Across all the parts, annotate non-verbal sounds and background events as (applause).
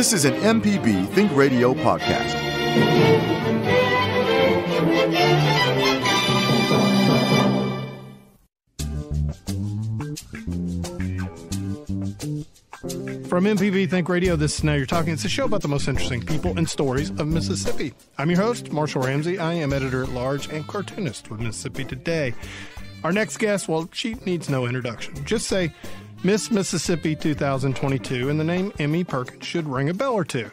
This is an MPB Think Radio podcast. From MPB Think Radio, this is Now You're Talking. It's a show about the most interesting people and stories of Mississippi. I'm your host, Marshall Ramsey. I am editor at large and cartoonist with Mississippi Today. Our next guest, well, she needs no introduction. Just say Miss Mississippi 2022, and the name Emmie Perkins should ring a bell or two.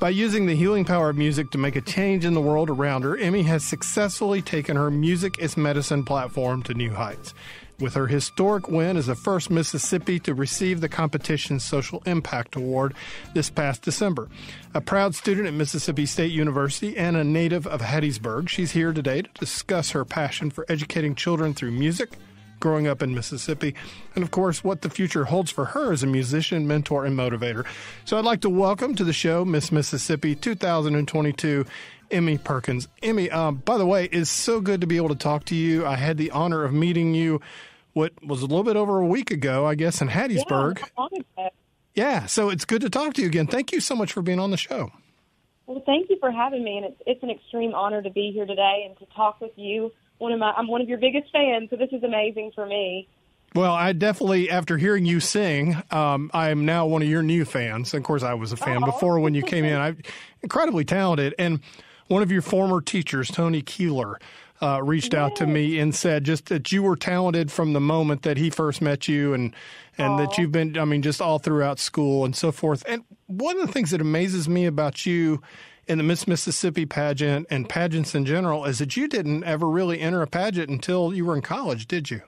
By using the healing power of music to make a change in the world around her, Emmie has successfully taken her Music is Medicine platform to new heights with her historic win as the first Mississippi to receive the competition's Social Impact Award this past December. A proud student at Mississippi State University and a native of Hattiesburg, she's here today to discuss her passion for educating children through music growing up in Mississippi, and of course, what the future holds for her as a musician, mentor, and motivator. So I'd like to welcome to the show Miss Mississippi 2022. Emmie Perkins. Emmie, um, by the way, it's so good to be able to talk to you. I had the honor of meeting you what was a little bit over a week ago, I guess, in Hattiesburg. Yeah, yeah, so it's good to talk to you again. Thank you so much for being on the show. Well, thank you for having me, and it's it's an extreme honor to be here today and to talk with you. One of my, I'm one of your biggest fans, so this is amazing for me. Well, I definitely, after hearing you sing, um, I am now one of your new fans. Of course, I was a fan Oh. before when you came in. (laughs) I incredibly talented, and one of your former teachers, Tony Keeler, uh, reached out to me and said just that you were talented from the moment that he first met you, and and that you've been, I mean, just all throughout school and so forth. And one of the things that amazes me about you in the Miss Mississippi pageant and pageants in general is that you didn't ever really enter a pageant until you were in college, did you?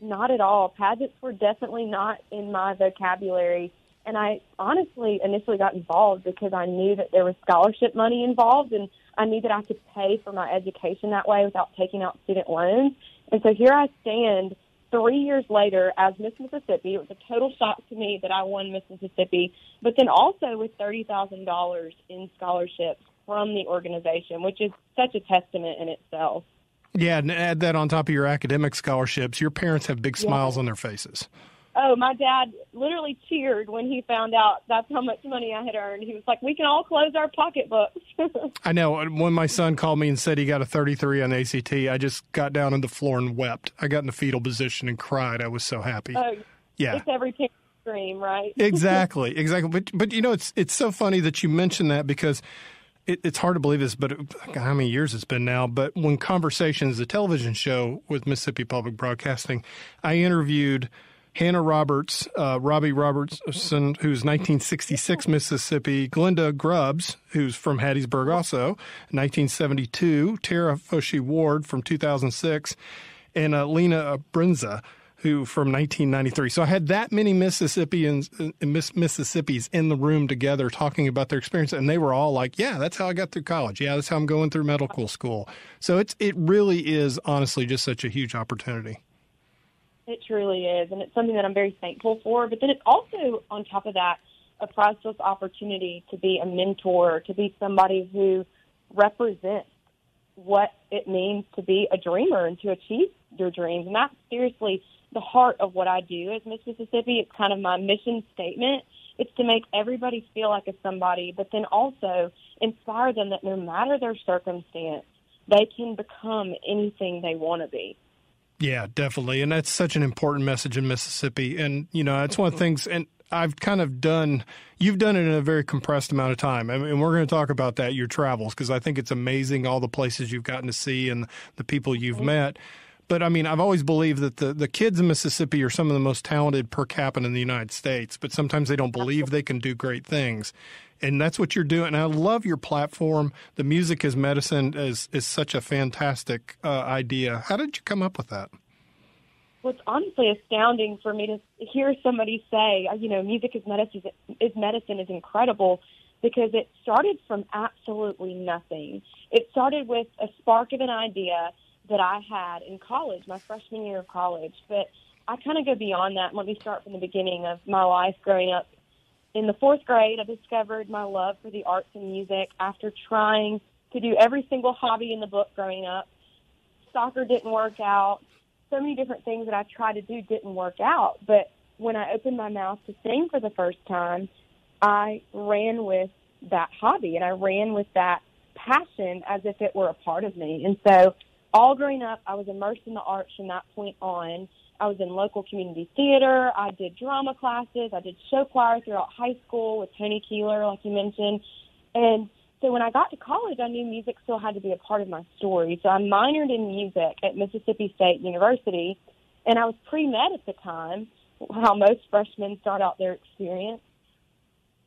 Not at all. Pageants were definitely not in my vocabulary. And I honestly initially got involved because I knew that there was scholarship money involved and I knew that I could pay for my education that way without taking out student loans. And so here I stand three years later as Miss Mississippi. It was a total shock to me that I won Miss Mississippi, but then also with $30,000 in scholarships from the organization, which is such a testament in itself. Yeah, and add that on top of your academic scholarships. Your parents have big smiles on their faces. Oh, my dad literally cheered when he found out that's how much money I had earned. He was like, "We can all close our pocketbooks." (laughs) I know when my son called me and said he got a 33 on the ACT, I just got down on the floor and wept. I got in the fetal position and cried. I was so happy. oh, yeah. it's every parent's dream, right? (laughs) exactly, exactly. But but you know, it's it's so funny that you mentioned that because it, it's hard to believe this, but it, God, how many years it's been now? But when Conversations, the television show with Mississippi Public Broadcasting, I interviewed Hannah Roberts, uh, Robbie Robertson, who's 1966 Mississippi, Glenda Grubbs, who's from Hattiesburg also, 1972, Tara Foshi Ward from 2006, and uh, Lena Brinza, who from 1993. So I had that many Mississippians, uh, Miss Mississippis in the room together talking about their experience, and they were all like, "Yeah, that's how I got through college. Yeah, that's how I'm going through medical school." So it's it really is honestly just such a huge opportunity. It truly is, and it's something that I'm very thankful for. But then it's also, on top of that, a priceless opportunity to be a mentor, to be somebody who represents what it means to be a dreamer and to achieve your dreams. And that's seriously the heart of what I do as Miss Mississippi. It's kind of my mission statement. It's to make everybody feel like a somebody, but then also inspire them that no matter their circumstance, they can become anything they want to be. Yeah, definitely. And that's such an important message in Mississippi. And, you know, it's one of the things, and I've kind of done, you've done it in a very compressed amount of time. I mean, we're going to talk about that, your travels, because I think it's amazing all the places you've gotten to see and the people you've mm-hmm. met. But I mean, I've always believed that the, the kids in Mississippi are some of the most talented per capita in the United States, but sometimes they don't believe they can do great things. And that's what you're doing. And I love your platform. The music is medicine is, is such a fantastic uh, idea. How did you come up with that? Well, it's honestly astounding for me to hear somebody say, uh, you know, music is medicine is medicine is incredible because it started from absolutely nothing. It started with a spark of an idea that I had in college, my freshman year of college. But I kind of go beyond that. Let me start from the beginning of my life growing up. In the fourth grade, I discovered my love for the arts and music after trying to do every single hobby in the book growing up. Soccer didn't work out. So many different things that I tried to do didn't work out. But when I opened my mouth to sing for the first time, I ran with that hobby and I ran with that passion as if it were a part of me. And so all growing up, I was immersed in the arts from that point on. I was in local community theater. I did drama classes. I did show choir throughout high school with Tony Keeler, like you mentioned. And so when I got to college, I knew music still had to be a part of my story. So I minored in music at Mississippi State University, and I was pre med at the time, how most freshmen start out their experience.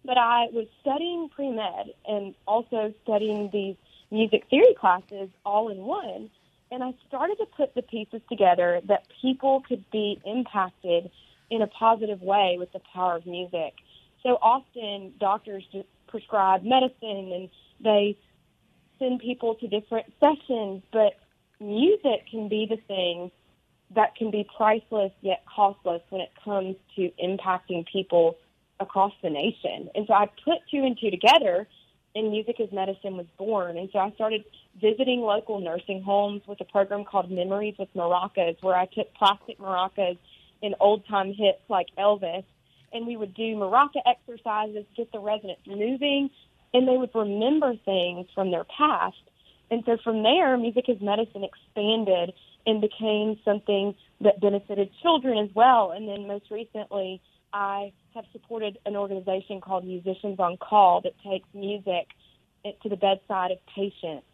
But I was studying pre med and also studying these music theory classes all in one. And I started to put the pieces together that people could be impacted in a positive way with the power of music. So often doctors just prescribe medicine and they send people to different sessions, but music can be the thing that can be priceless yet costless when it comes to impacting people across the nation. And so I put two and two together and Music as Medicine was born. And so I started visiting local nursing homes with a program called Memories with Maracas, where I took plastic maracas and old time hits like Elvis, and we would do maraca exercises, get the residents moving, and they would remember things from their past. And so from there, Music as Medicine expanded and became something that benefited children as well. And then most recently, I have supported an organization called Musicians on Call that takes music to the bedside of patients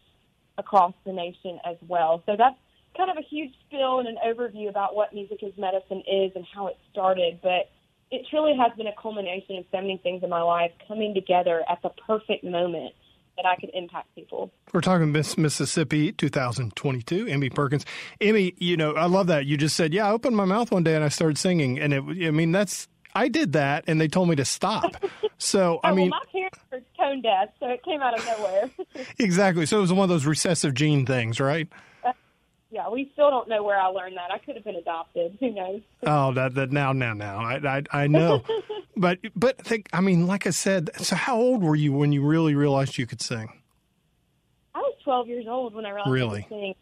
across the nation as well. So that's kind of a huge spill and an overview about what Music as Medicine is and how it started. But it truly has been a culmination of so many things in my life coming together at the perfect moment that I could impact people. We're talking Miss Mississippi 2022, Emmie Perkins. Emmie, you know, I love that. You just said, yeah, I opened my mouth one day and I started singing. And it, I mean, that's, I did that and they told me to stop. So, (laughs) I oh, mean, well, my parents were tone deaf, so it came out of nowhere. (laughs) exactly. So it was one of those recessive gene things, right? Uh, yeah, we still don't know where I learned that. I could have been adopted. Who knows? (laughs) Oh, that, that now, now, now. I, I, I know. but, but think, I mean, like I said, so how old were you when you really realized you could sing? I was 12 years old when I realized really? I could sing.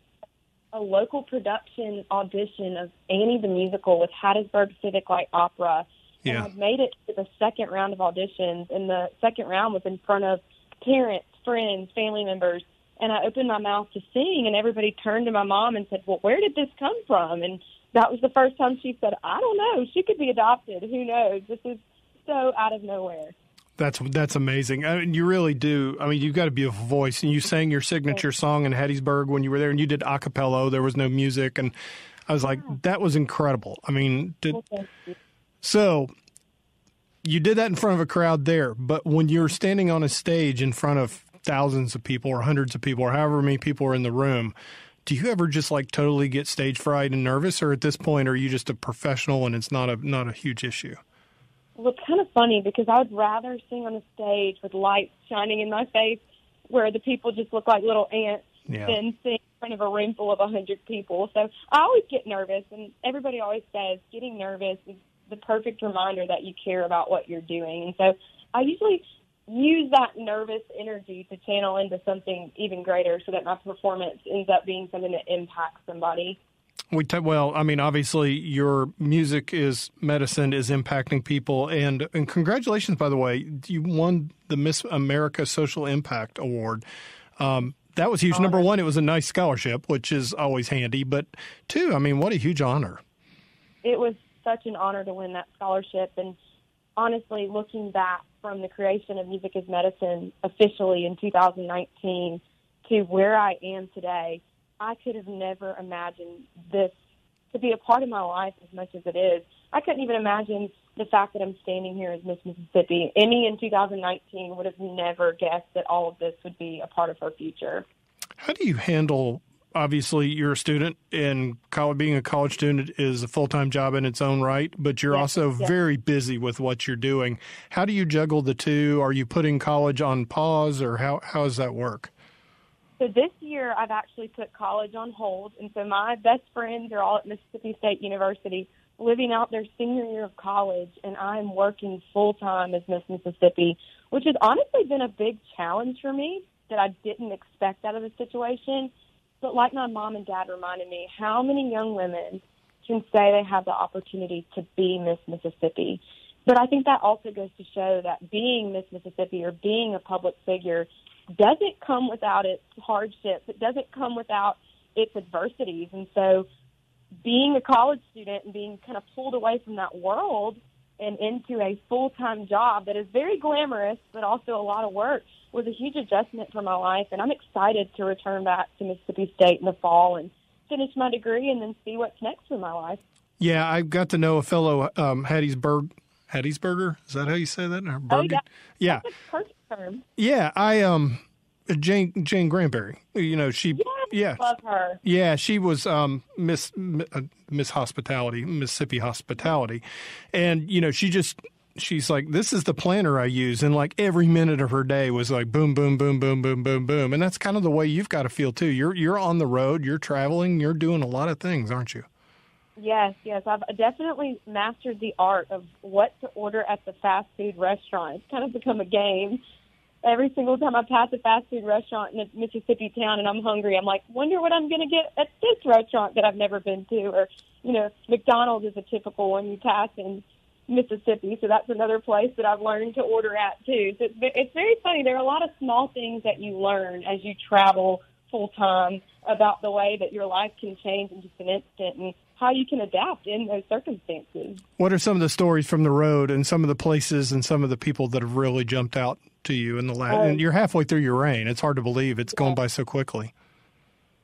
A local production audition of Annie the Musical with Hattiesburg Civic Light Opera yeah. And I made it to the second round of auditions, and the second round was in front of parents, friends, family members. And I opened my mouth to sing, and everybody turned to my mom and said, "Well, where did this come from?" And that was the first time she said, "I don't know. She could be adopted. Who knows? This is so out of nowhere." That's that's amazing. I mean, you really do. I mean, you've got a beautiful voice, and you sang your signature song in Hattiesburg when you were there, and you did a cappella. There was no music, and I was like, that was incredible. I mean, did, so you did that in front of a crowd there, but when you're standing on a stage in front of thousands of people or hundreds of people or however many people are in the room, do you ever just like totally get stage fright and nervous or at this point are you just a professional and it's not a not a huge issue? Well, it's kind of funny because I would rather sing on a stage with lights shining in my face where the people just look like little ants yeah. than sing in front of a room full of a hundred people. So I always get nervous and everybody always says getting nervous is the perfect reminder that you care about what you're doing. And so I usually use that nervous energy to channel into something even greater so that my performance ends up being something that impacts somebody. We t- well, I mean, obviously, your music is medicine, is impacting people, and and congratulations, by the way, you won the Miss America Social Impact Award. Um, that was huge. Oh, Number one, it was a nice scholarship, which is always handy. But two, I mean, what a huge honor! It was such an honor to win that scholarship. And honestly, looking back from the creation of Music as Medicine officially in 2019 to where I am today, I could have never imagined this to be a part of my life as much as it is. I couldn't even imagine the fact that I'm standing here as Miss Mississippi. Emmie in 2019 would have never guessed that all of this would be a part of her future. How do you handle obviously you're a student and college, being a college student is a full-time job in its own right but you're yes, also yes. very busy with what you're doing. How do you juggle the two? Are you putting college on pause or how, how does that work? So this year i've actually put college on hold and so my best friends are all at mississippi state university living out their senior year of college and i'm working full-time as miss mississippi which has honestly been a big challenge for me that i didn't expect out of the situation but like my mom and dad reminded me, how many young women can say they have the opportunity to be Miss Mississippi? But I think that also goes to show that being Miss Mississippi or being a public figure doesn't come without its hardships. It doesn't come without its adversities. And so being a college student and being kind of pulled away from that world and into a full time job that is very glamorous but also a lot of work was a huge adjustment for my life and I'm excited to return back to Mississippi State in the fall and finish my degree and then see what's next in my life. Yeah, I got to know a fellow um Hattiesburg Hattiesburger. Is that how you say that? Or Oh, yeah. Yeah. Perfect term. Yeah, I um Jane Jane Granberry. You know, she yeah. Love her. Yeah, she was um, Miss uh, Miss Hospitality, Mississippi Hospitality, and you know she just she's like this is the planner I use, and like every minute of her day was like boom, boom, boom, boom, boom, boom, boom, and that's kind of the way you've got to feel too. You're you're on the road, you're traveling, you're doing a lot of things, aren't you? Yes, yes. I've definitely mastered the art of what to order at the fast food restaurant. It's kind of become a game. Every single time I pass a fast food restaurant in a Mississippi town and I'm hungry, I'm like, wonder what I'm going to get at this restaurant that I've never been to. Or, you know, McDonald's is a typical one you pass in Mississippi, so that's another place that I've learned to order at too. So it's, it's very funny. There are a lot of small things that you learn as you travel full time about the way that your life can change in just an instant and how you can adapt in those circumstances. What are some of the stories from the road and some of the places and some of the people that have really jumped out to you in the last? Oh. and you're halfway through your reign. It's hard to believe it's going by so quickly.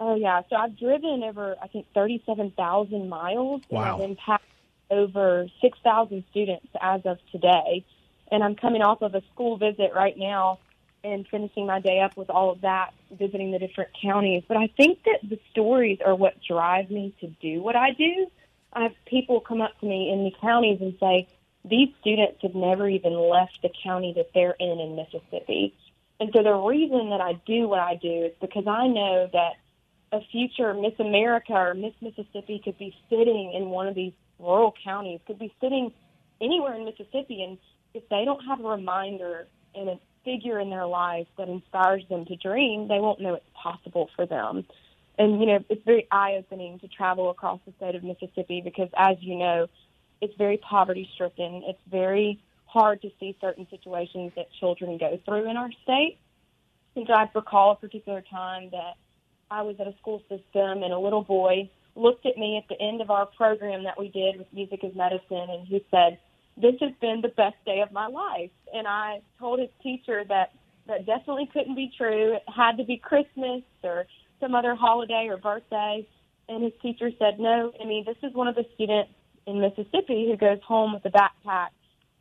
Oh yeah, so I've driven over I think thirty-seven thousand miles. Wow. And I've impacted over six thousand students as of today, and I'm coming off of a school visit right now and finishing my day up with all of that, visiting the different counties. But I think that the stories are what drive me to do what I do. I have people come up to me in the counties and say, these students have never even left the county that they're in in Mississippi. And so the reason that I do what I do is because I know that a future Miss America or Miss Mississippi could be sitting in one of these rural counties, could be sitting anywhere in Mississippi. And if they don't have a reminder and a figure in their life that inspires them to dream, they won't know it's possible for them. And, you know, it's very eye opening to travel across the state of Mississippi because, as you know, it's very poverty stricken. It's very hard to see certain situations that children go through in our state. And so I recall a particular time that I was at a school system and a little boy looked at me at the end of our program that we did with Music is Medicine and he said, This has been the best day of my life. And I told his teacher that that definitely couldn't be true. It had to be Christmas or some other holiday or birthday. And his teacher said, No, I mean, this is one of the students in Mississippi who goes home with a backpack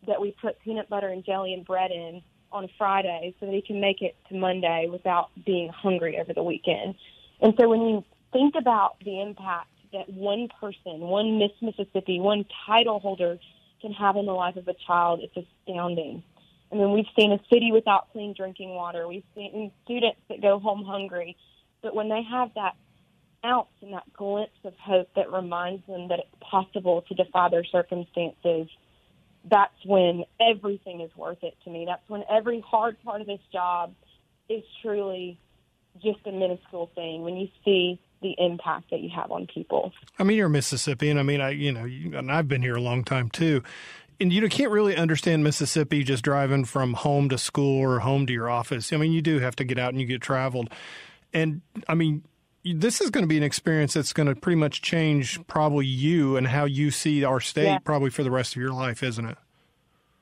that we put peanut butter and jelly and bread in on Friday so that he can make it to Monday without being hungry over the weekend. And so when you think about the impact that one person, one Miss Mississippi, one title holder can have in the life of a child, it's astounding. I mean, we've seen a city without clean drinking water. We've seen students that go home hungry. But when they have that ounce and that glimpse of hope that reminds them that it's possible to defy their circumstances, that's when everything is worth it to me. That's when every hard part of this job is truly just a minuscule thing when you see the impact that you have on people. I mean, you're a Mississippian. I mean, I you know, you, and I've been here a long time too. And you can't really understand Mississippi just driving from home to school or home to your office. I mean, you do have to get out and you get traveled. And I mean, this is going to be an experience that's going to pretty much change probably you and how you see our state Yeah. probably for the rest of your life, isn't it?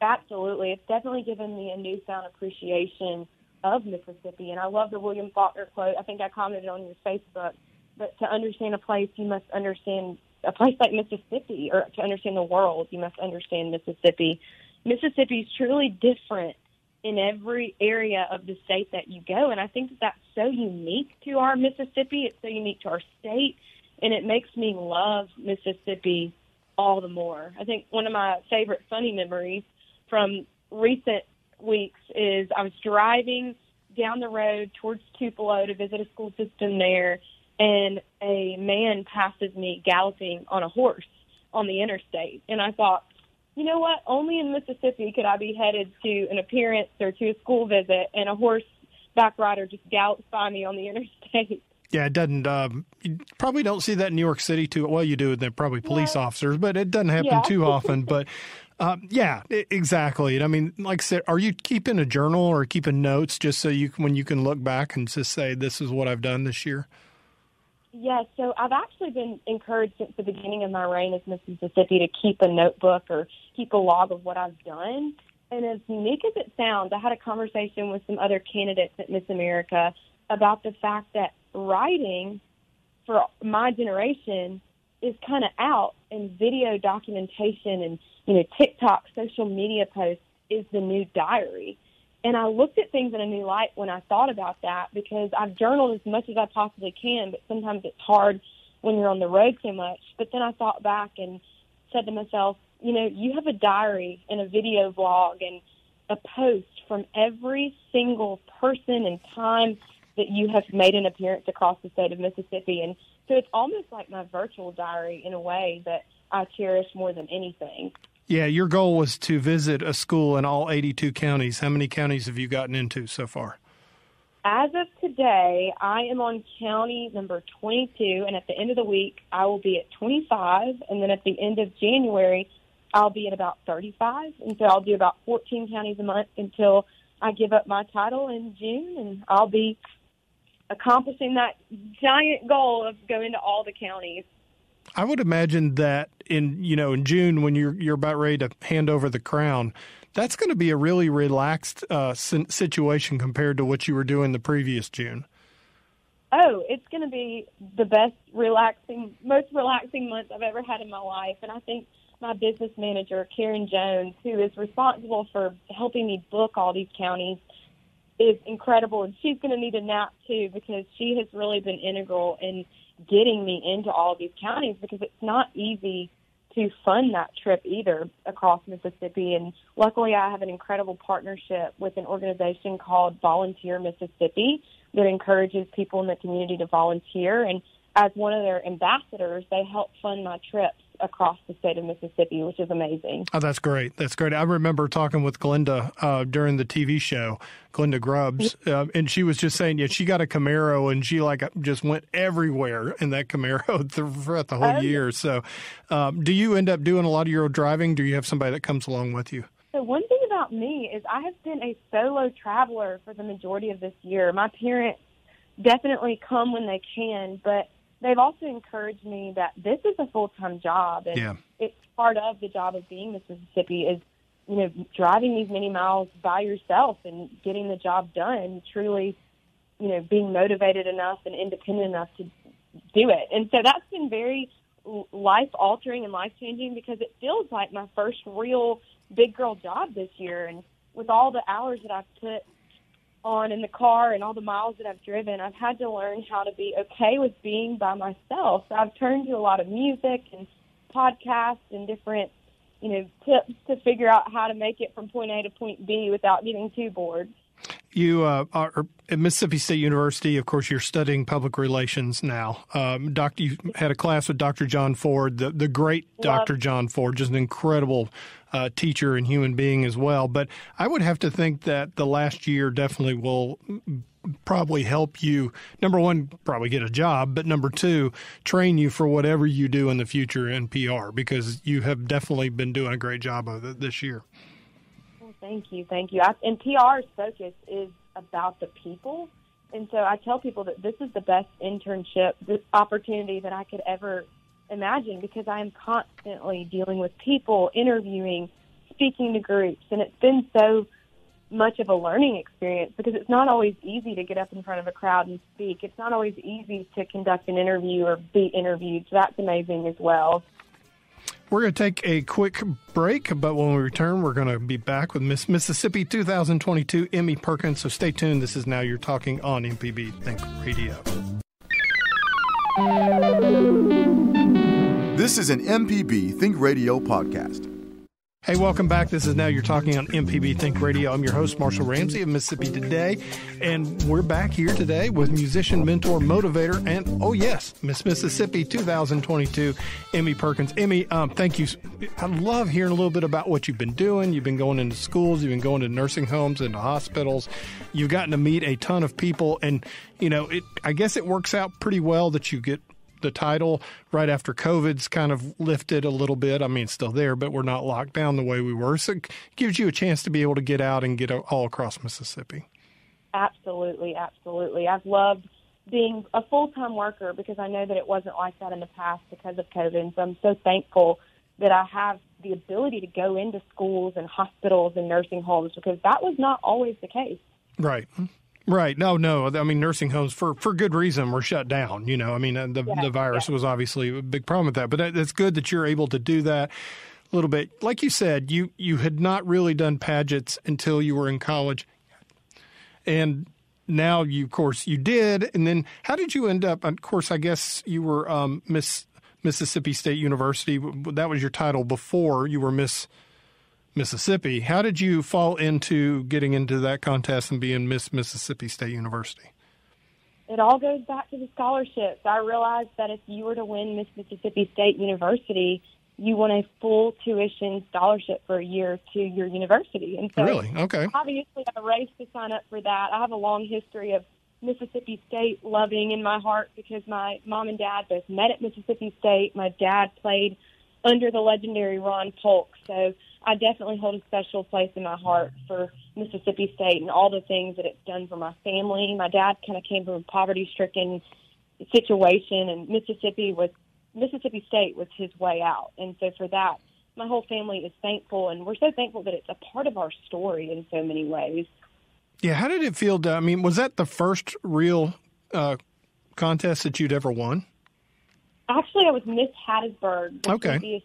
Absolutely. It's definitely given me a newfound appreciation of Mississippi. And I love the William Faulkner quote. I think I commented on your Facebook. But to understand a place, you must understand a place like Mississippi, or to understand the world, you must understand Mississippi. Mississippi is truly different in every area of the state that you go. And I think that that's so unique to our Mississippi. It's so unique to our state. And it makes me love Mississippi all the more. I think one of my favorite funny memories from recent weeks is I was driving down the road towards Tupelo to visit a school system there, and a man passes me galloping on a horse on the interstate. And I thought, you know what? Only in Mississippi could I be headed to an appearance or to a school visit, and a horseback rider just gallops by me on the (laughs) interstate. Yeah, it doesn't. Um, you probably don't see that in New York City too. Well, you do. They're probably police Yeah. officers, but it doesn't happen Yeah. too often. But Uh, yeah, exactly. And I mean, like I said, are you keeping a journal or keeping notes just so you when you can look back and just say, "This is what I've done this year"? Yeah, so I've actually been encouraged since the beginning of my reign as Miss Mississippi to keep a notebook or keep a log of what I've done. And as unique as it sounds, I had a conversation with some other candidates at Miss America about the fact that writing for my generation is kind of out, and video documentation and you know TikTok, social media posts is the new diary. And I looked at things in a new light when I thought about that because I've journaled as much as I possibly can, but sometimes it's hard when you're on the road so much. But then I thought back and said to myself, you know, you have a diary and a video blog and a post from every single person and time that you have made an appearance across the state of Mississippi. And so it's almost like my virtual diary in a way that I cherish more than anything. Yeah, your goal was to visit a school in all 82 counties. How many counties have you gotten into so far? As of today, I am on county number 22, and at the end of the week, I will be at 25, and then at the end of January, I'll be at about 35, and so I'll do about 14 counties a month until I give up my title in June, and I'll be accomplishing that giant goal of going to all the counties. I would imagine that in you know in June when you're you're about ready to hand over the crown, that's going to be a really relaxed uh, situation compared to what you were doing the previous June. Oh, it's going to be the best relaxing, most relaxing month I've ever had in my life, and I think my business manager Karen Jones, who is responsible for helping me book all these counties, is incredible, and she's going to need a nap too because she has really been integral in getting me into all these counties because it's not easy to fund that trip either across Mississippi. And luckily, I have an incredible partnership with an organization called Volunteer Mississippi that encourages people in the community to volunteer. And as one of their ambassadors, they help fund my trips across the state of Mississippi, which is amazing. Oh, that's great. That's great. I remember talking with Glenda uh, during the TV show, Glenda Grubbs, (laughs) uh, and she was just saying, yeah, she got a Camaro and she like just went everywhere in that Camaro (laughs) throughout the whole oh, year. So, um, do you end up doing a lot of your own driving? Do you have somebody that comes along with you? So one thing about me is I have been a solo traveler for the majority of this year. My parents definitely come when they can, but they've also encouraged me that this is a full time job, and yeah. it's part of the job of being Miss Mississippi is you know driving these many miles by yourself and getting the job done. Truly, you know, being motivated enough and independent enough to do it, and so that's been very life altering and life changing because it feels like my first real big girl job this year, and with all the hours that I've put on in the car and all the miles that I've driven, I've had to learn how to be okay with being by myself. So I've turned to a lot of music and podcasts and different, you know, tips to figure out how to make it from point A to point B without getting too bored. You uh, are at Mississippi State University. Of course, you're studying public relations now. Um, doctor, you had a class with Dr. John Ford, the the great Dr. John Ford, just an incredible uh, teacher and human being as well. But I would have to think that the last year definitely will probably help you number one probably get a job but number two train you for whatever you do in the future in pr because you have definitely been doing a great job of it this year Thank you, thank you. I, and PR's focus is about the people, and so I tell people that this is the best internship opportunity that I could ever imagine because I am constantly dealing with people, interviewing, speaking to groups, and it's been so much of a learning experience because it's not always easy to get up in front of a crowd and speak. It's not always easy to conduct an interview or be interviewed. So that's amazing as well. We're going to take a quick break, but when we return, we're going to be back with Miss Mississippi 2022 Emmie Perkins. So stay tuned. This is Now You're Talking on MPB Think Radio. This is an MPB Think Radio podcast. Hey, welcome back. This is Now You're Talking on MPB Think Radio. I'm your host, Marshall Ramsey of Mississippi Today. And we're back here today with musician, mentor, motivator, and oh, yes, Miss Mississippi 2022, Emmie Perkins. Emmie, um, thank you. I love hearing a little bit about what you've been doing. You've been going into schools, you've been going to nursing homes, into hospitals. You've gotten to meet a ton of people. And, you know, it, I guess it works out pretty well that you get the title right after COVID's kind of lifted a little bit. I mean, it's still there, but we're not locked down the way we were. So it gives you a chance to be able to get out and get all across Mississippi. Absolutely, absolutely. I've loved being a full time worker because I know that it wasn't like that in the past because of COVID. And so I'm so thankful that I have the ability to go into schools and hospitals and nursing homes because that was not always the case. Right. Right. No, no. I mean, nursing homes for, for good reason were shut down. You know, I mean, the, yeah, the virus yeah. was obviously a big problem with that, but it's good that you're able to do that a little bit. Like you said, you, you had not really done pageants until you were in college. And now you, of course, you did. And then how did you end up? Of course, I guess you were um, Miss Mississippi State University. That was your title before you were Miss Mississippi. How did you fall into getting into that contest and being Miss Mississippi State University? It all goes back to the scholarships. I realized that if you were to win Miss Mississippi State University, you won a full tuition scholarship for a year to your university. And so, really, okay. Obviously, I raced to sign up for that. I have a long history of Mississippi State loving in my heart because my mom and dad both met at Mississippi State. My dad played under the legendary Ron Polk, so I definitely hold a special place in my heart for Mississippi State and all the things that it's done for my family. My dad kind of came from a poverty-stricken situation, and Mississippi was Mississippi State was his way out, and so for that, my whole family is thankful, and we're so thankful that it's a part of our story in so many ways. Yeah, how did it feel? To, I mean, was that the first real uh, contest that you'd ever won? Actually, I was Miss Hattiesburg. Okay.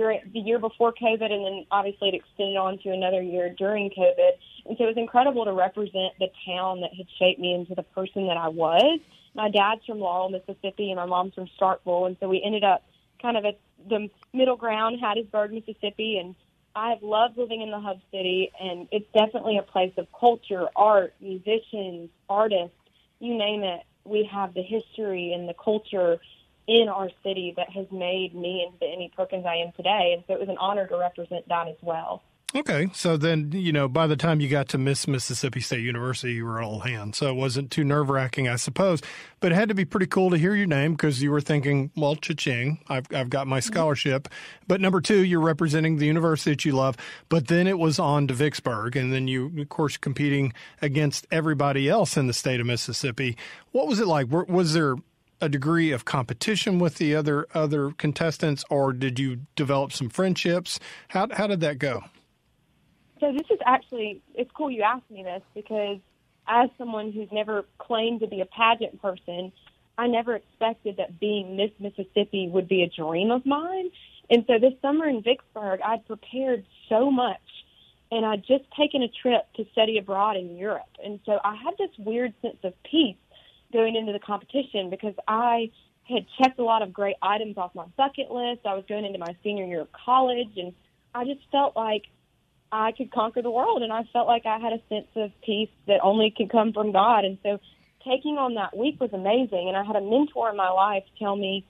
During the year before COVID, and then obviously it extended on to another year during COVID. And so it was incredible to represent the town that had shaped me into the person that I was. My dad's from Laurel, Mississippi, and my mom's from Starkville, and so we ended up kind of at the middle ground, Hattiesburg, Mississippi, and I have loved living in the hub city, and it's definitely a place of culture, art, musicians, artists, you name it. We have the history and the culture in our city that has made me into the Emmie Perkins I am today. And so it was an honor to represent that as well. Okay, so then you know by the time you got to Miss Mississippi State University, you were all hands, so it wasn't too nerve wracking, I suppose. But it had to be pretty cool to hear your name because you were thinking, well, cha-ching, I've I've got my mm-hmm. scholarship. But number two, you're representing the university that you love. But then it was on to Vicksburg, and then you, of course, competing against everybody else in the state of Mississippi. What was it like? Was there a degree of competition with the other other contestants, or did you develop some friendships? How how did that go? So this is actually it's cool you asked me this because as someone who's never claimed to be a pageant person, I never expected that being Miss Mississippi would be a dream of mine. And so this summer in Vicksburg, I'd prepared so much and I'd just taken a trip to study abroad in Europe. And so I had this weird sense of peace going into the competition because I had checked a lot of great items off my bucket list. I was going into my senior year of college and I just felt like I could conquer the world. And I felt like I had a sense of peace that only could come from God. And so taking on that week was amazing. And I had a mentor in my life tell me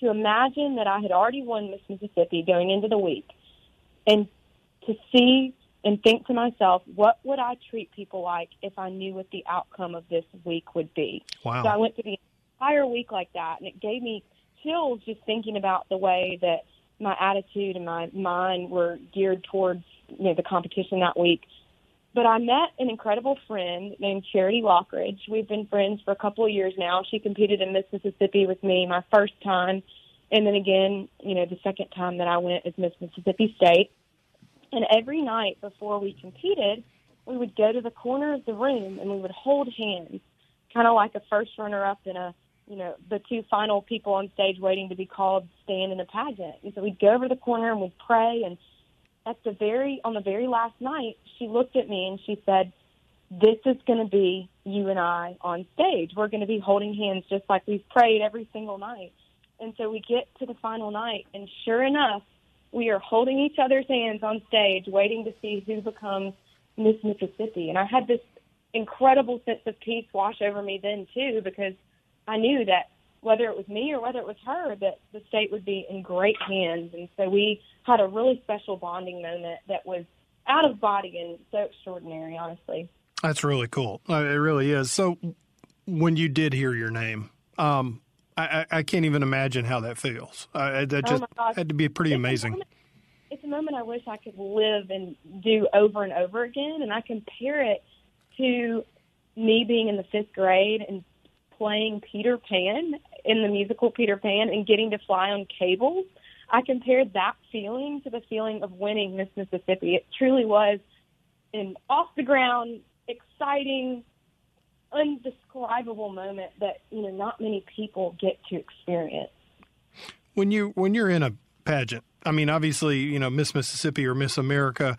to imagine that I had already won Miss Mississippi going into the week and to see and think to myself, what would I treat people like if I knew what the outcome of this week would be? Wow. So I went through the entire week like that, and it gave me chills just thinking about the way that my attitude and my mind were geared towards you know the competition that week. But I met an incredible friend named Charity Lockridge. We've been friends for a couple of years now. She competed in Miss Mississippi with me my first time, and then again, you know, the second time that I went as Miss Mississippi State. And every night before we competed, we would go to the corner of the room and we would hold hands, kind of like a first runner up in a, you know, the two final people on stage waiting to be called stand in a pageant. And so we'd go over the corner and we'd pray and at the very on the very last night, she looked at me and she said, "This is going to be you and I on stage. We're going to be holding hands just like we've prayed every single night." And so we get to the final night, and sure enough, we are holding each other's hands on stage, waiting to see who becomes Miss Mississippi. And I had this incredible sense of peace wash over me then too, because I knew that whether it was me or whether it was her, that the state would be in great hands. And so we had a really special bonding moment that was out of body and so extraordinary, honestly. That's really cool. Uh, it really is. So when you did hear your name, um, I, I, can't even imagine how that feels. Uh, that Oh just gosh. had to be pretty It's a amazing. moment- It's a moment I wish I could live and do over and over again. And I compare it to me being in the fifth grade and playing Peter Pan in the musical Peter Pan and getting to fly on cables. I compared that feeling to the feeling of winning Miss Mississippi. It truly was an off the ground, exciting, undescribable moment that, you know, not many people get to experience. when you when you're in a pageant i mean obviously you know miss mississippi or miss america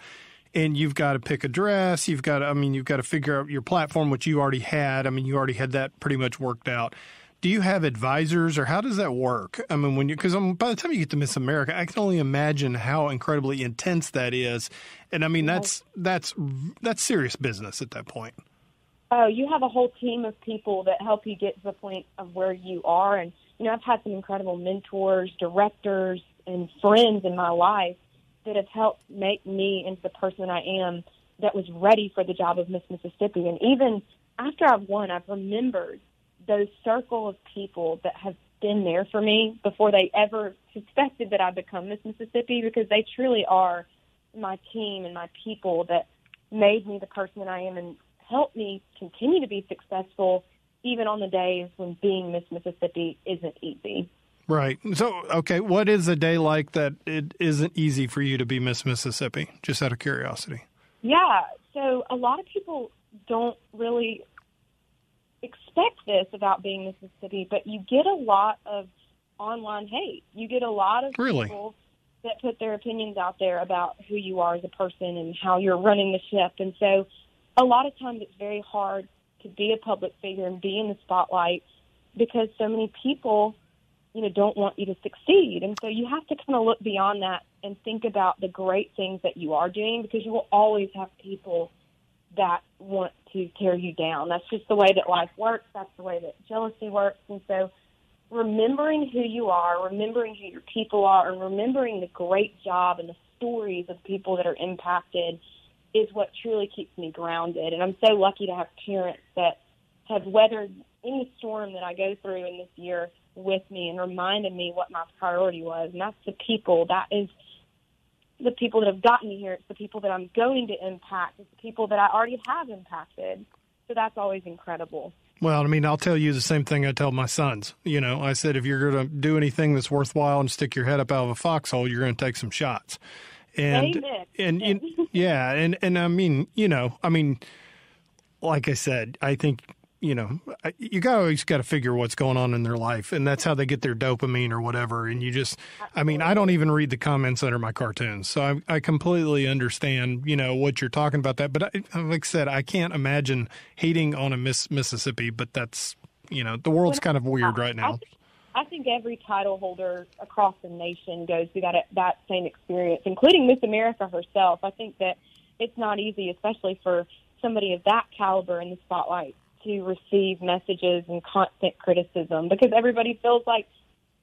and you've got to pick a dress you've got to i mean you've got to figure out your platform which you already had. I mean you already had that pretty much worked out. Do you have advisors or how does that work? I mean when you because by the time you get to miss america i can only imagine how incredibly intense that is. And i mean that's that's that's serious business at that point Oh, you have a whole team of people that help you get to the point of where you are. And, you know, I've had some incredible mentors, directors, and friends in my life that have helped make me into the person I am that was ready for the job of Miss Mississippi. And even after I've won, I've remembered those circle of people that have been there for me before they ever suspected that I'd become Miss Mississippi because they truly are my team and my people that made me the person that I am and helped me continue to be successful even on the days when being Miss Mississippi isn't easy. right so okay what is a day like that it isn't easy for you to be miss mississippi just out of curiosity Yeah, so a lot of people don't really expect this about being Miss Mississippi, but you get a lot of online hate. You get a lot of Really? people that put their opinions out there about who you are as a person and how you're running the ship. And so a lot of times it's very hard to be a public figure and be in the spotlight because so many people, you know, don't want you to succeed. And so you have to kind of look beyond that and think about the great things that you are doing because you will always have people that want to tear you down. That's just the way that life works. That's the way that jealousy works. And so remembering who you are, remembering who your people are, and remembering the great job and the stories of people that are impacted is what truly keeps me grounded. And I'm so lucky to have parents that have weathered any storm that I go through in this year with me and reminded me what my priority was. And that's the people. That is the people that have gotten me here. It's the people that I'm going to impact. It's the people that I already have impacted. So that's always incredible. Well, I mean, I'll tell you the same thing I tell my sons. You know, I said if you're going to do anything that's worthwhile and stick your head up out of a foxhole, you're going to take some shots. And and, and (laughs) yeah, and and I mean, you know, I mean, like I said, I think you know, you got always got to figure what's going on in their life, and that's how they get their dopamine or whatever. And you just, I mean, I don't even read the comments under my cartoons, so I, I completely understand, you know, what you're talking about. That, but I, like I said, I can't imagine hating on a Miss Mississippi, but that's, you know, the world's kind of weird right now. I think every title holder across the nation goes through that that same experience, including Miss America herself. I think that it's not easy, especially for somebody of that caliber in the spotlight, to receive messages and constant criticism because everybody feels like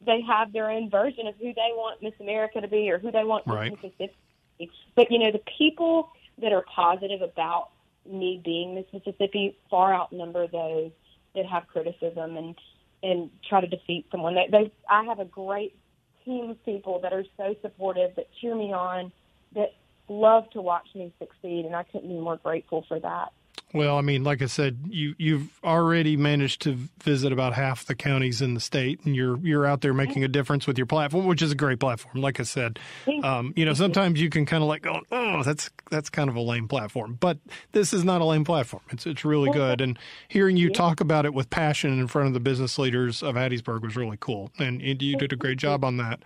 they have their own version of who they want Miss America to be or who they want Miss Right. Mississippi. to be. But you know, the people that are positive about me being Miss Mississippi far outnumber those that have criticism and and try to defeat someone. They, they, I have a great team of people that are so supportive, that cheer me on, that love to watch me succeed, and I couldn't be more grateful for that. Well, I mean, like I said, you you've already managed to visit about half the counties in the state, and you're you're out there making a difference with your platform, which is a great platform. Like I said, um, you know, sometimes you can kind of like go, oh, that's that's kind of a lame platform, but this is not a lame platform. It's it's really good, and hearing you talk about it with passion in front of the business leaders of Hattiesburg was really cool, and, and you did a great job on that.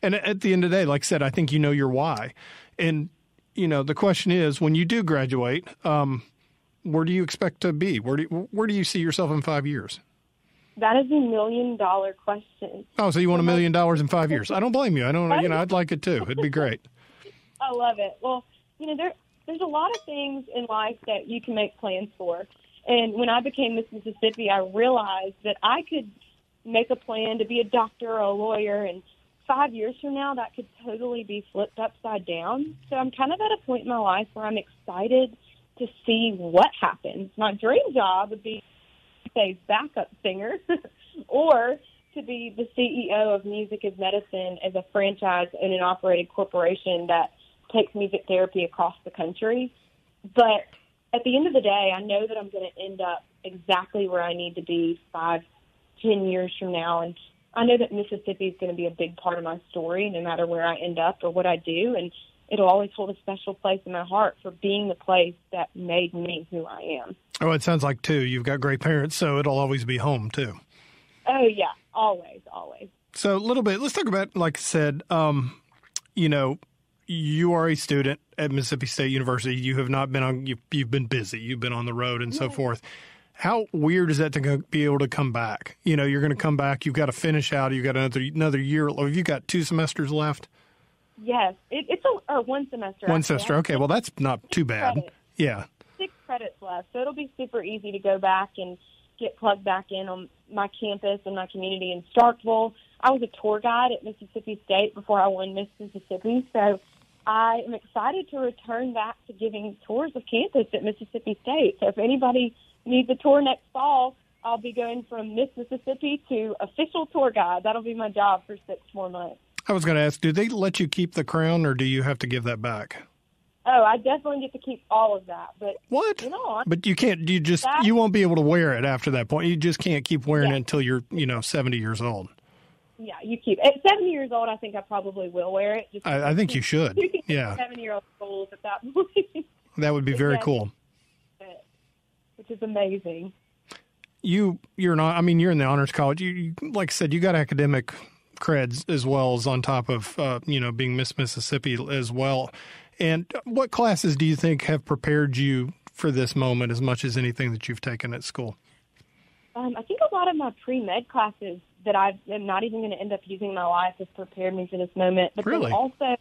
And at the end of the day, like I said, I think you know your why, and you know the question is when you do graduate. Um, where do you expect to be? Where do you, where do you see yourself in five years? That is a million dollar question. Oh, so you want a million dollars in five years? I don't blame you. I don't. You know, I'd like it too. It'd be great. (laughs) I love it. Well, you know, there there's a lot of things in life that you can make plans for. And when I became Miss Mississippi, I realized that I could make a plan to be a doctor or a lawyer and five years from now that could totally be flipped upside down. So I'm kind of at a point in my life where I'm excited to see what happens. My dream job would be say backup singer (laughs) or to be the CEO of Music is Medicine as a franchise and an operated corporation that takes music therapy across the country. But at the end of the day, I know that I'm going to end up exactly where I need to be five, ten years from now. And I know that Mississippi is going to be a big part of my story, no matter where I end up or what I do. And it'll always hold a special place in my heart for being the place that made me who I am. Oh, it sounds like too. You've got great parents, so it'll always be home too. Oh yeah, always, always. So a little bit. Let's talk about, like I said, um, you know, you are a student at Mississippi State University. You have not been on. You've, you've been busy. You've been on the road and so forth. How weird is that to go, be able to come back? You know, you're going to come back. You've got to finish out. You've got another another year. Have you got two semesters left? Yes, it, it's a one semester. One actually. semester. Okay, well that's not too bad. credits. Yeah. six credits left, so it'll be super easy to go back and get plugged back in on my campus and my community in Starkville. I was a tour guide at Mississippi State before I won Miss Mississippi, so I am excited to return back to giving tours of campus at Mississippi State. So if anybody needs a tour next fall, I'll be going from Miss Mississippi to official tour guide. That'll be my job for six more months. I was going to ask, do they let you keep the crown, or do you have to give that back? Oh, I definitely get to keep all of that, but What? you know, But you can't. You just That- you won't be able to wear it after that point. You just can't keep wearing Yeah. it until you're you know seventy years old. yeah, you keep. At 70 years old, I think I probably will wear it. I, I think you should. You (laughs) Yeah, seventy year old goals at that point, that would be very cool. which is amazing. You you're not. I mean, you're in the honors college. You, you like I said, you got academic creds as well as on top of uh, you know being Miss Mississippi as well. And what classes do you think have prepared you for this moment as much as anything that you've taken at school? Um, I think a lot of my pre med classes that I am not even going to end up using in my life has prepared me for this moment. But Really? then also,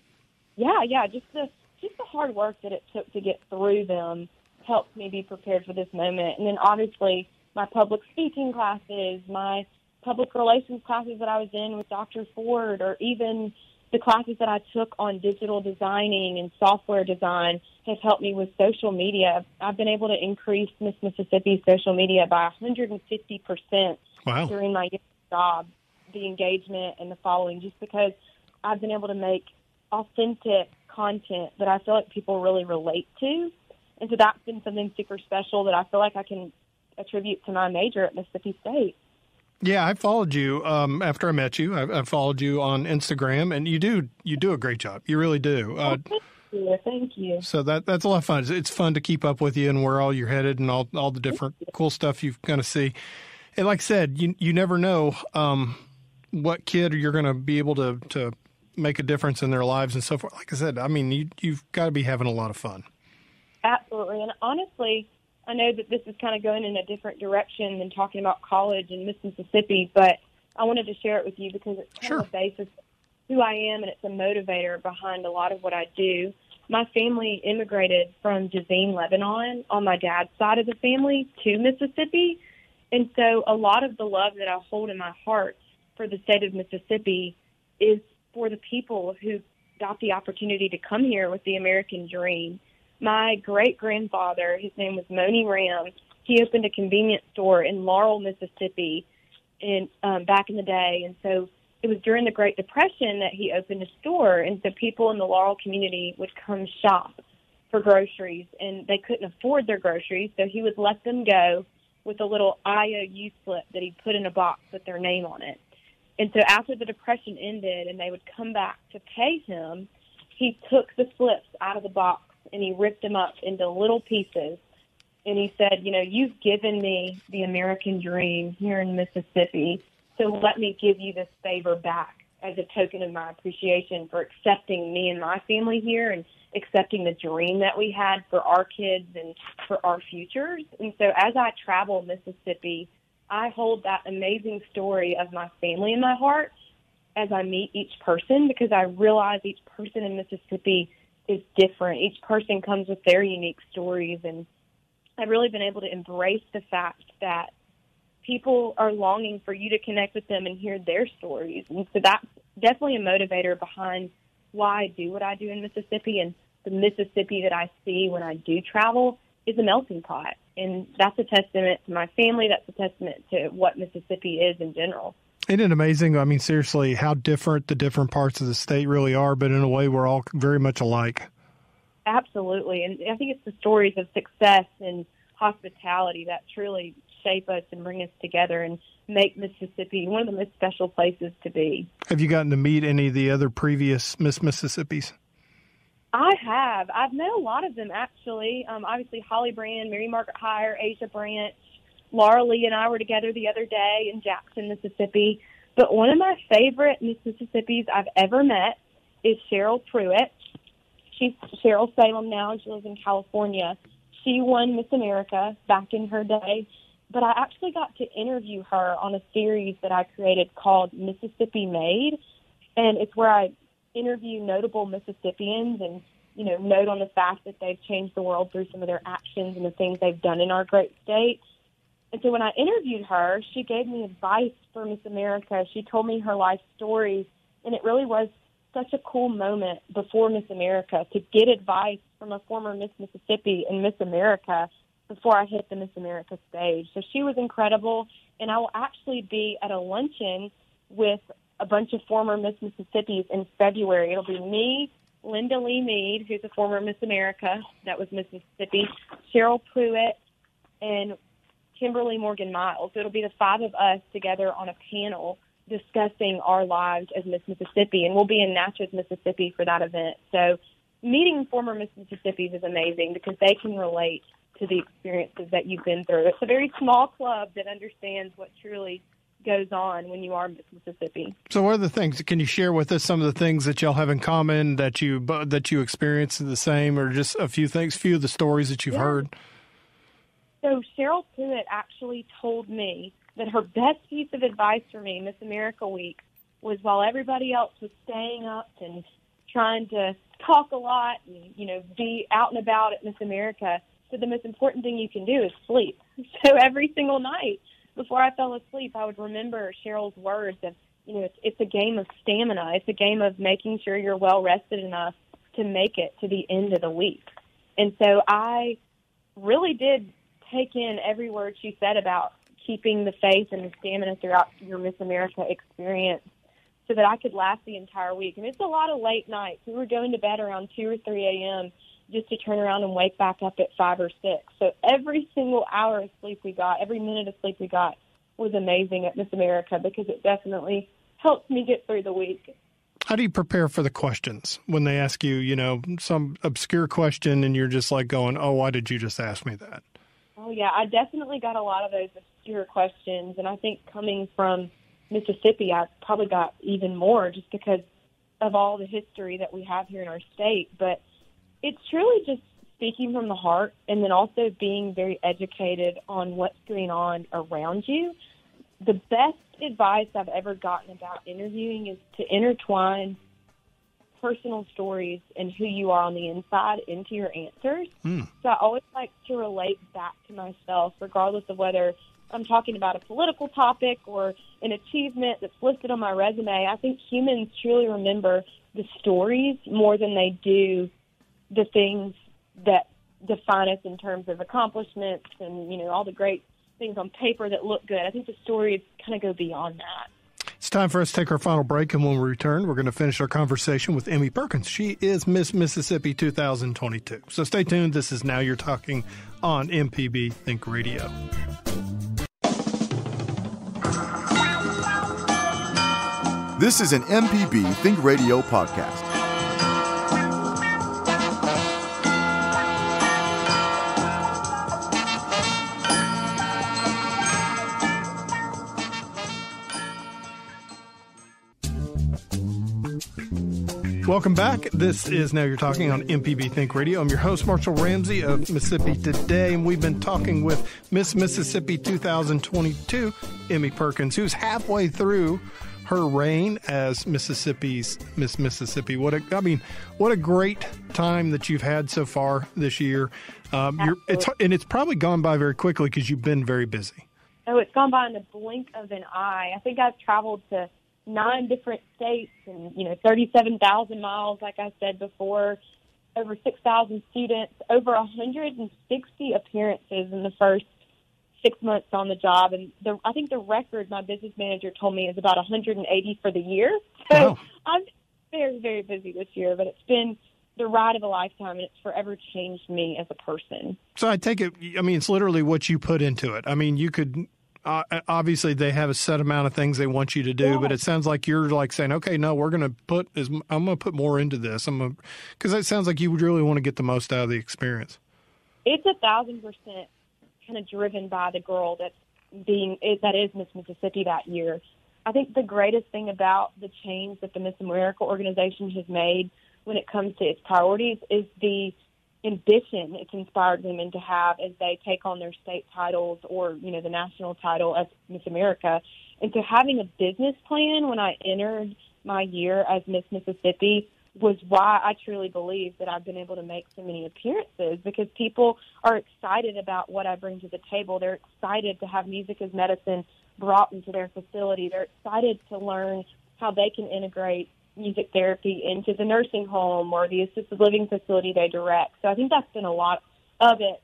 yeah, yeah, just the just the hard work that it took to get through them helped me be prepared for this moment. And then obviously my public speaking classes, my public relations classes that I was in with Dr. Ford, or even the classes that I took on digital designing and software design have helped me with social media. I've been able to increase Miss Mississippi social media by 150 percent Wow. during my job, the engagement and the following, just because I've been able to make authentic content that I feel like people really relate to. And so that's been something super special that I feel like I can attribute to my major at Mississippi State. Yeah, I followed you um, after I met you. I, I followed you on Instagram, and you do you do a great job. You really do. Uh, Thank you. Thank you. so that that's a lot of fun. It's, it's fun to keep up with you and where all you're headed and all all the different cool stuff you're going to see. And like I said, you you never know um, what kid you're going to be able to to make a difference in their lives and so forth. Like I said, I mean, you you've got to be having a lot of fun. Absolutely. And honestly, I know that this is kind of going in a different direction than talking about college and Miss Mississippi, but I wanted to share it with you because it's kind Sure. of the basis of who I am and it's a motivator behind a lot of what I do. My family immigrated from Jezzine, Lebanon on my dad's side of the family to Mississippi. And so a lot of the love that I hold in my heart for the state of Mississippi is for the people who got the opportunity to come here with the American dream. My great grandfather, his name was Moni Ram, he opened a convenience store in Laurel, Mississippi, in um, back in the day, and so it was during the Great Depression that he opened a store, and so people in the Laurel community would come shop for groceries, and they couldn't afford their groceries, so he would let them go with a little IOU slip that he put in a box with their name on it. And so after the depression ended and they would come back to pay him, he took the slips out of the box and he ripped them up into little pieces. And he said, You know, you've given me the American dream here in Mississippi, so let me give you this favor back as a token of my appreciation for accepting me and my family here and accepting the dream that we had for our kids and for our futures. And so as I travel Mississippi, I hold that amazing story of my family in my heart as I meet each person because I realize each person in Mississippi is different. Each person comes with their unique stories and I've really been able to embrace the fact that people are longing for you to connect with them and hear their stories. And so that's definitely a motivator behind why I do what I do in Mississippi and the Mississippi that I see when I do travel is a melting pot. And that's a testament to my family. That's a testament to what Mississippi is in general. Isn't it amazing? I mean, seriously, how different the different parts of the state really are, but in a way, we're all very much alike. Absolutely. And I think it's the stories of success and hospitality that truly shape us and bring us together and make Mississippi one of the most special places to be. Have you gotten to meet any of the other previous Miss Mississippis? I have. I've met a lot of them actually. Um, obviously, Holly Brand, Mary Margaret Hyer, Asya Branch, Laura Lee, and I were together the other day in Jackson, Mississippi. But one of my favorite Miss Mississippis I've ever met is Cheryl Prewitt. She's Cheryl Salem now, and she lives in California. She won Miss America back in her day, but I actually got to interview her on a series that I created called Mississippi Made, and it's where I interview notable Mississippians and you know note on the fact that they've changed the world through some of their actions and the things they've done in our great state. And so when I interviewed her, she gave me advice for Miss America. She told me her life story, and it really was such a cool moment before Miss America to get advice from a former Miss Mississippi and Miss America before I hit the Miss America stage. So she was incredible, and I will actually be at a luncheon with a bunch of former Miss Mississippis in February. It'll be me, Lynda Lee Mead, who's a former Miss America, that was Miss Mississippi, Cheryl Prewitt, and Kimberly Morgan Miles. So it'll be the five of us together on a panel discussing our lives as Miss Mississippi, and we'll be in Natchez, Mississippi for that event. So meeting former Miss Mississippis is amazing because they can relate to the experiences that you've been through. It's a very small club that understands what truly goes on when you are Miss Mississippi. So, what are the things? Can you share with us some of the things that y'all have in common that you that you experience the same, or just a few things, few of the stories that you've yeah. heard? So, Cheryl Prewitt actually told me that her best piece of advice for me, Miss America Week, was while everybody else was staying up and trying to talk a lot and you know be out and about at Miss America. So the most important thing you can do is sleep. (laughs) So every single night before I fell asleep, I would remember Cheryl's words of, you know, it's, it's a game of stamina. It's a game of making sure you're well rested enough to make it to the end of the week. And so I really did take in every word she said about keeping the faith and the stamina throughout your Miss America experience so that I could last the entire week. And it's a lot of late nights. We were going to bed around 2 or 3 a.m. just to turn around and wake back up at 5 or 6. So every single hour of sleep we got, every minute of sleep we got was amazing at Miss America because it definitely helped me get through the week. How do you prepare for the questions when they ask you, you know, some obscure question and you're just like going, oh, why did you just ask me that? Oh, yeah, I definitely got a lot of those obscure questions. And I think coming from Mississippi, I probably got even more just because of all the history that we have here in our state. But it's truly just speaking from the heart and then also being very educated on what's going on around you. The best advice I've ever gotten about interviewing is to intertwine personal stories and who you are on the inside into your answers. Mm. So I always like to relate back to myself, regardless of whether I'm talking about a political topic or an achievement that's listed on my resume. I think humans truly remember the stories more than they do the things that define us in terms of accomplishments and you know all the great things on paper that look good. I think the stories kind of go beyond that. It's time for us to take our final break, and when we return, we're going to finish our conversation with Emmie Perkins. She is Miss Mississippi 2022. So stay tuned. This is Now You're Talking on MPB Think Radio. This is an MPB Think Radio podcast. Welcome back. This is Now You're Talking on MPB Think Radio. I'm your host, Marshall Ramsey of Mississippi Today, and we've been talking with Miss Mississippi 2022, Emmie Perkins, who's halfway through her reign as Mississippi's Miss Mississippi. What a, I mean, what a great time that you've had so far this year. Um, it's and it's probably gone by very quickly because you've been very busy. Oh, it's gone by in the blink of an eye. I think I've traveled to nine different states and you know 37,000 miles, like I said before. Over 6,000 students, over 160 appearances in the first six months on the job, and the I think the record my business manager told me is about 180 for the year. (laughs) So Wow. I'm very very busy this year, but it's been the ride of a lifetime, and it's forever changed me as a person. So I take it. I mean, it's literally what you put into it. I mean, you could. Uh, obviously, they have a set amount of things they want you to do, Yeah. but it sounds like you're like saying, "Okay, no, we're going to put. Is I'm going to put more into this. I'm because it sounds like you would really want to get the most out of the experience." It's a thousand percent kind of driven by the girl that's being that is Miss Mississippi that year. I think the greatest thing about the change that the Miss America organization has made when it comes to its priorities is the ambition it's inspired women to have as they take on their state titles or you know the national title as Miss America. And so having a business plan when I entered my year as Miss Mississippi was why I truly believe that I've been able to make so many appearances because people are excited about what I bring to the table. They're excited to have music as medicine brought into their facility. They're excited to learn how they can integrate music therapy into the nursing home or the assisted living facility they direct. So I think that's been a lot of it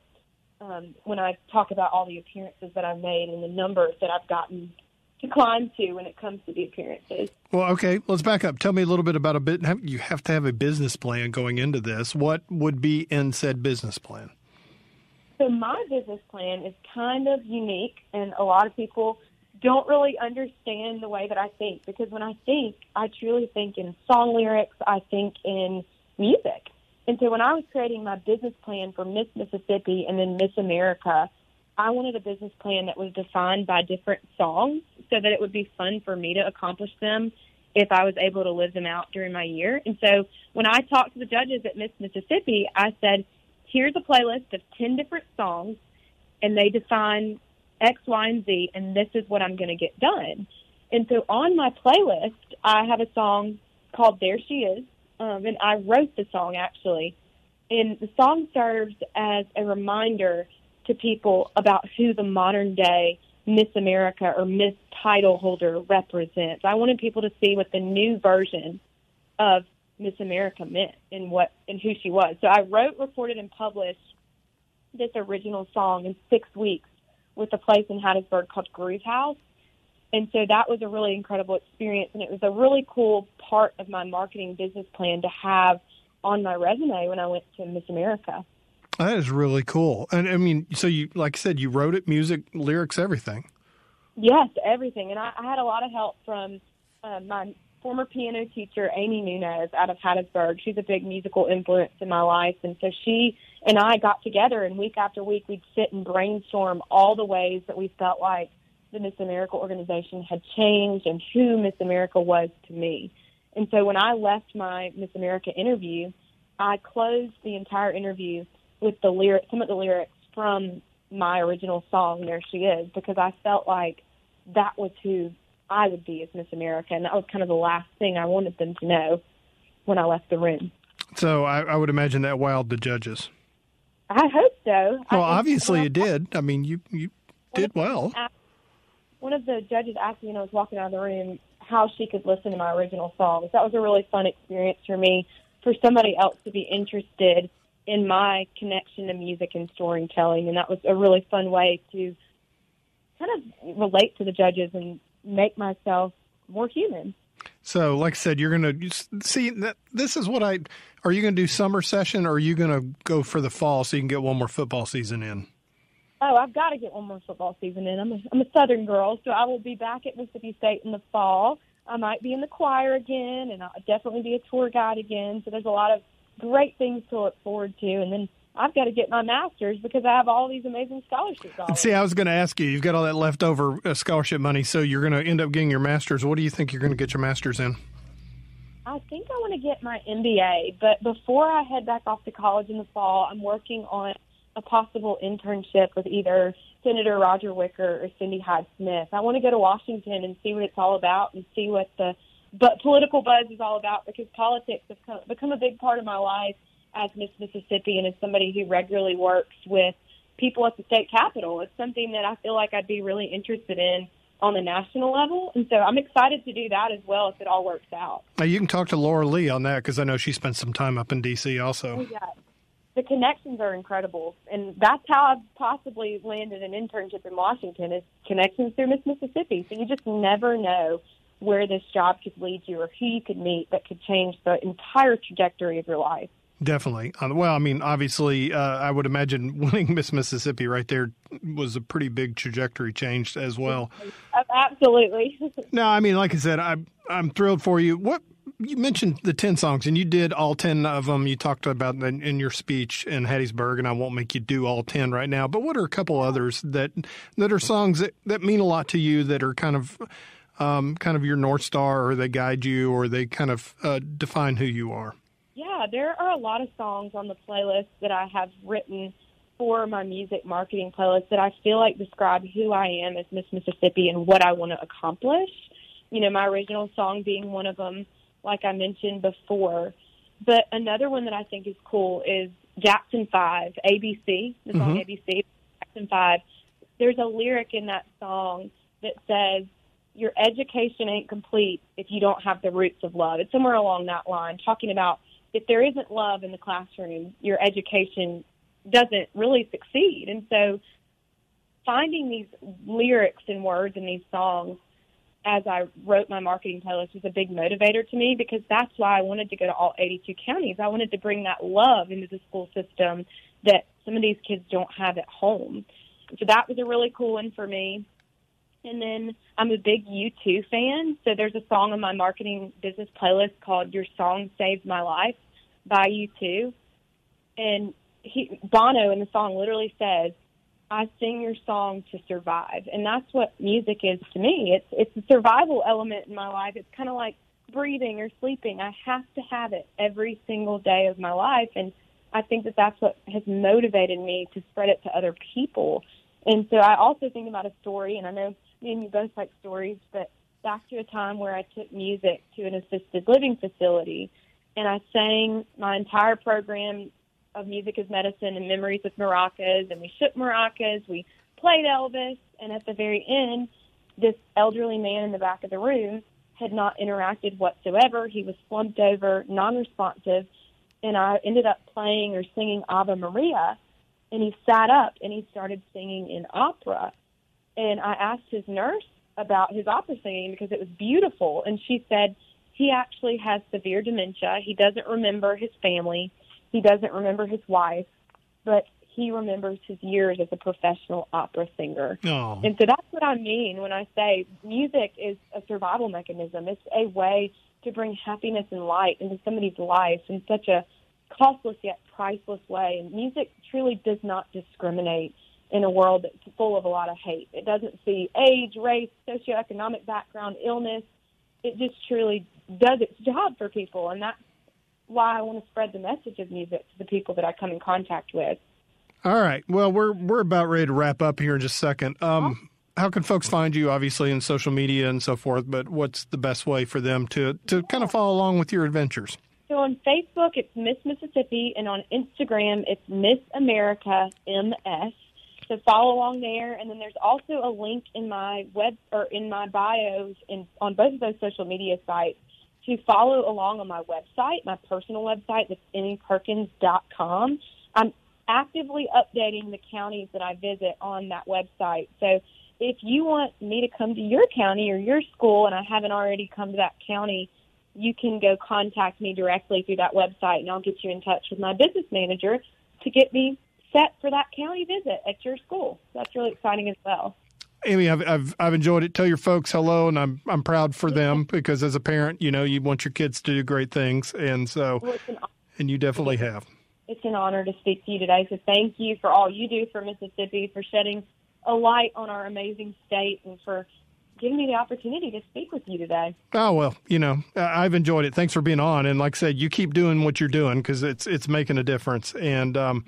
um, when I talk about all the appearances that I've made and the numbers that I've gotten to climb to when it comes to the appearances. Well, okay, let's back up. Tell me a little bit about a bit. You have to have a business plan going into this. What would be in said business plan? So my business plan is kind of unique, and a lot of people don't really understand the way that I think because when I think, I truly think in song lyrics, I think in music. And so when I was creating my business plan for Miss Mississippi and then Miss America, I wanted a business plan that was defined by different songs so that it would be fun for me to accomplish them if I was able to live them out during my year. And so when I talked to the judges at Miss Mississippi, I said, here's a playlist of 10 different songs, and they define X, Y, and Z, and this is what I'm going to get done. And so on my playlist, I have a song called There She Is, um, and I wrote the song actually. And the song serves as a reminder to people about who the modern day Miss America or Miss title holder represents. I wanted people to see what the new version of Miss America meant and what and who she was. So I wrote, recorded, and published this original song in six weeks with a place in Hattiesburg called Groove House. And so that was a really incredible experience, and it was a really cool part of my marketing business plan to have on my resume when I went to Miss America. That is really cool. And I mean, so you, like I said, you wrote it, music, lyrics, everything. Yes, everything. And I, I had a lot of help from uh, my former piano teacher, Amy Nunez, out of Hattiesburg. She's a big musical influence in my life. And so she and I got together, and week after week, we'd sit and brainstorm all the ways that we felt like the Miss America organization had changed and who Miss America was to me. And so when I left my Miss America interview, I closed the entire interview with the lyric, some of the lyrics from my original song, There She Is, because I felt like that was who I would be as Miss America. And that was kind of the last thing I wanted them to know when I left the room. So I, I would imagine that wowed the judges. I hope so. Well, obviously it did. I mean, you you did well. one of the judges asked me when I was walking out of the room how she could listen to my original songs. That was a really fun experience for me, for somebody else to be interested in my connection to music and storytelling, and that was a really fun way to kind of relate to the judges and make myself more human. So, like I said, you're going to see that this is what I are you going to do summer session or are you going to go for the fall so you can get one more football season in? Oh, I've got to get one more football season in. I'm a, I'm a Southern girl, so I will be back at Mississippi State in the fall. I might be in the choir again, and I'll definitely be a tour guide again. So there's a lot of great things to look forward to. And then I've got to get my master's because I have all these amazing scholarships. See, I was going to ask you, you've got all that leftover uh, scholarship money, so you're going to end up getting your master's. What do you think you're going to get your master's in? I think I want to get my MBA, but before I head back off to college in the fall, I'm working on a possible internship with either Senator Roger Wicker or Cindy Hyde Smith. I want to go to Washington and see what it's all about and see what the but political buzz is all about because politics has come, become a big part of my life as Miss Mississippi and as somebody who regularly works with people at the state capitol. It's something that I feel like I'd be really interested in on the national level. And so I'm excited to do that as well if it all works out. Now, you can talk to Laura Lee on that because I know she spent some time up in D.C. also. Oh, yeah. the connections are incredible, and that's how I've possibly landed an internship in Washington is connections through Miss Mississippi. So you just never know where this job could lead you or who you could meet that could change the entire trajectory of your life. Definitely. Uh, well, I mean, obviously, uh, I would imagine (laughs) winning Miss Mississippi right there was a pretty big trajectory change as well. Absolutely. (laughs) no, I mean, like I said, I'm I'm thrilled for you. What you mentioned the ten songs, and you did all ten of them. You talked about in, in your speech in Hattiesburg, and I won't make you do all ten right now. But what are a couple others that that are songs that, that mean a lot to you that are kind of um, kind of your north star, or they guide you, or they kind of uh, define who you are? Yeah, there are a lot of songs on the playlist that I have written for my music marketing playlist that I feel like describe who I am as Miss Mississippi and what I want to accomplish. You know, my original song being one of them, like I mentioned before. But another one that I think is cool is Jackson 5, ABC, the song mm-hmm. ABC, Jackson 5. There's a lyric in that song that says, Your education ain't complete if you don't have the roots of love. It's somewhere along that line, talking about if there isn't love in the classroom, your education doesn't really succeed. And so finding these lyrics and words in these songs as I wrote my marketing playlist was a big motivator to me because that's why I wanted to go to all 82 counties. I wanted to bring that love into the school system that some of these kids don't have at home. So that was a really cool one for me. And then I'm a big U2 fan. So there's a song on my marketing business playlist called Your Song Saved My Life by U2. And he, Bono in the song literally says, I sing your song to survive. And that's what music is to me. It's, it's a survival element in my life. It's kind of like breathing or sleeping. I have to have it every single day of my life. And I think that that's what has motivated me to spread it to other people. And so I also think about a story, and I know and you both like stories, but back to a time where I took music to an assisted living facility and I sang my entire program of music as medicine and memories with maracas and we shook maracas, we played Elvis, and at the very end, this elderly man in the back of the room had not interacted whatsoever. He was slumped over, non-responsive, and I ended up playing or singing Ave Maria, and he sat up and he started singing in opera. And I asked his nurse about his opera singing because it was beautiful, and she said he actually has severe dementia. He doesn't remember his family. He doesn't remember his wife, but he remembers his years as a professional opera singer. Oh. And so that's what I mean when I say music is a survival mechanism. It's a way to bring happiness and light into somebody's life in such a costless yet priceless way. And music truly does not discriminate in a world that's full of a lot of hate. It doesn't see age, race, socioeconomic background, illness. It just truly does its job for people, and that's why I want to spread the message of music to the people that I come in contact with. All right. Well, we're we're about ready to wrap up here in just a second. Um, how can folks find you? Obviously, in social media and so forth. But what's the best way for them to to kind of follow along with your adventures? So on Facebook, it's Miss Mississippi, and on Instagram, it's Miss America MS. So follow along there, and then there's also a link in my web or in my bios in on both of those social media sites to follow along on my website, my personal website, that's emmieperkins.com. I'm actively updating the counties that I visit on that website. So if you want me to come to your county or your school and I haven't already come to that county, you can go contact me directly through that website and I'll get you in touch with my business manager to get me set for that county visit at your school. That's really exciting as well. Amy, I've, I've I've enjoyed it. Tell your folks hello, and I'm I'm proud for them because as a parent, you know, you want your kids to do great things, and so, well, an, and you definitely have. It's an honor to speak to you today. So thank you for all you do for Mississippi, for shedding a light on our amazing state, and for giving me the opportunity to speak with you today. Oh well, you know, I've enjoyed it. Thanks for being on, and like I said, you keep doing what you're doing because it's it's making a difference, and. um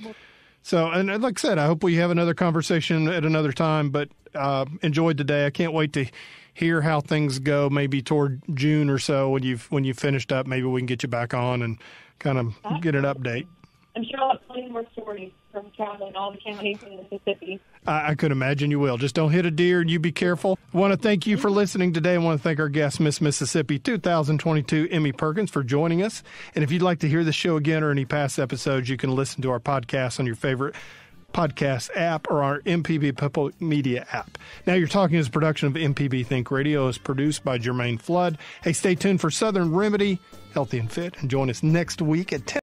so, and like I said, I hope we have another conversation at another time. But uh, enjoyed today. I can't wait to hear how things go. Maybe toward June or so when you've when you've finished up. Maybe we can get you back on and kind of get an update. I'm sure I'll have plenty more stories from traveling all the counties in Mississippi. I, I could imagine you will. Just don't hit a deer and you be careful. I want to thank you for listening today. I want to thank our guest, Miss Mississippi 2022, Emmie Perkins, for joining us. And if you'd like to hear the show again or any past episodes, you can listen to our podcast on your favorite podcast app or our MPB Public Media app. Now You're Talking is a production of MPB Think Radio is produced by Jermaine Flood. Hey, stay tuned for Southern Remedy, Healthy and Fit, and join us next week at 10.